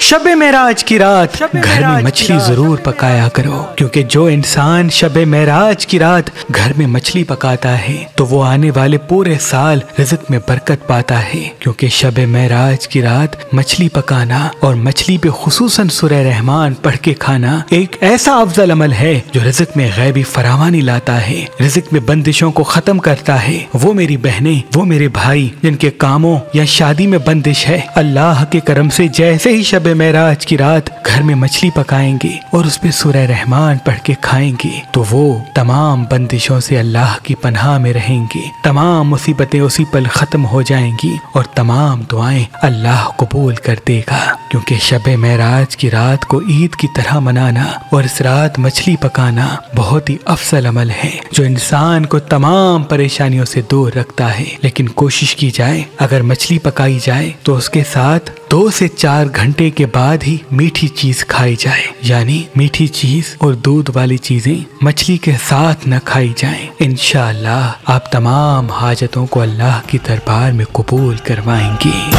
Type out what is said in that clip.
शब महराज की रात घर में मछली ज़रूर पकाया करो क्योंकि जो इंसान शब महराज की रात घर में मछली पकाता है तो वो आने वाले पूरे साल रिजक में बरकत पाता है क्योंकि शब महराज की रात मछली पकाना और मछली पे खसूसन सुरह रहमान पढ़ के खाना एक ऐसा अफजल अमल है जो रिजक में गैबी फरावानी लाता है रिजक में बंदिशों को खत्म करता है। वो मेरी बहनें वो मेरे भाई जिनके कामों या शादी में बंदिश है अल्लाह के करम से जैसे ही शब महराज की रात घर में मछली पकाएँगे और उस पे सूरह रहमान पढ़ के खाएँगे तो वो तमाम बंदिशों से अल्लाह की पनाह में रहेंगे। तमाम मुसीबतें उसी पल खत्म हो जाएँगी और तमाम दुआएँ अल्लाह कबूल कर देगा। क्योंकि शब महराज की रात को ईद की तरह मनाना और इस रात मछली पकाना बहुत ही अफसल अमल है, जो इंसान को तमाम परेशानियों से दूर रखता है। लेकिन कोशिश की जाए, अगर मछली पकाई जाए तो उसके साथ दो से चार घंटे के बाद ही मीठी चीज़ खाई जाए। यानी मीठी चीज़ और दूध वाली चीज़ें मछली के साथ न खाई जाए। इनशाला आप तमाम हाजतों को अल्लाह की दरबार में कबूल करवाएँगे।